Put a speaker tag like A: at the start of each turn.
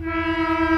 A: Música